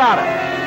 cara.